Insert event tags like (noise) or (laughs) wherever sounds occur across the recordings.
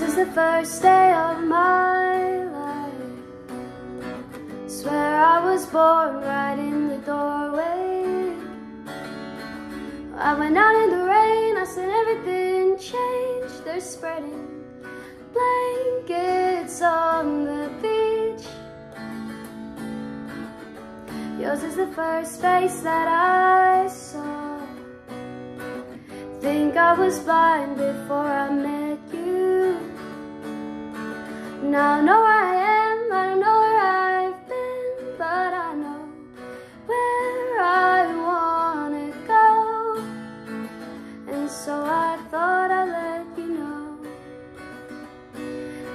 the first day of my life. Swear I was born right in the doorway. I went out in the rain, I said everything changed. They're spreading blankets on the beach. Yours is the first face that I saw. Think I was blind before I met. Now I know where I am, I don't know where I've been, but I know where I wanna go. And so I thought I'd let you know.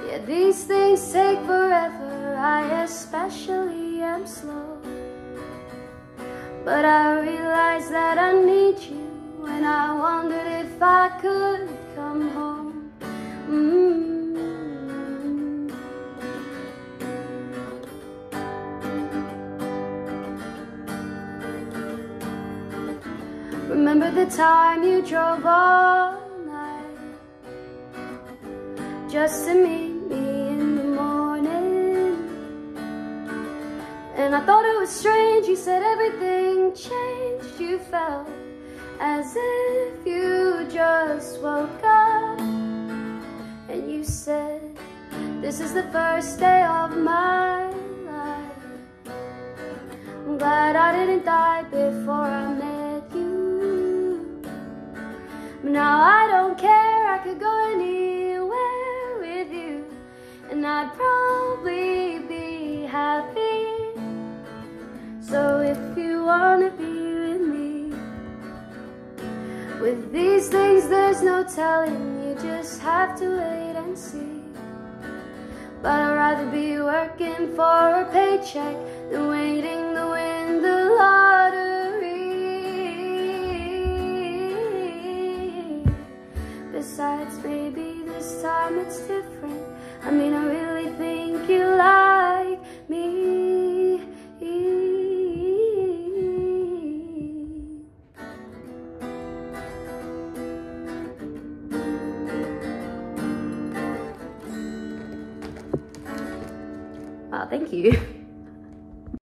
Yeah, these things take forever, I especially am slow. But I realize that I need you Remember the time you drove all night just to meet me in the morning? And I thought it was strange, you said everything changed. You felt as if you just woke up. And you said, This is the first day of my life. I'm glad I didn't die before I met now I don't care, I could go anywhere with you. And I'd probably be happy. So if you wanna be with me, with these things there's no telling, you just have to wait and see. But I'd rather be working for a paycheck than waiting Maybe this time it's different. I mean, I really think you like me. Wow, thank you. (laughs)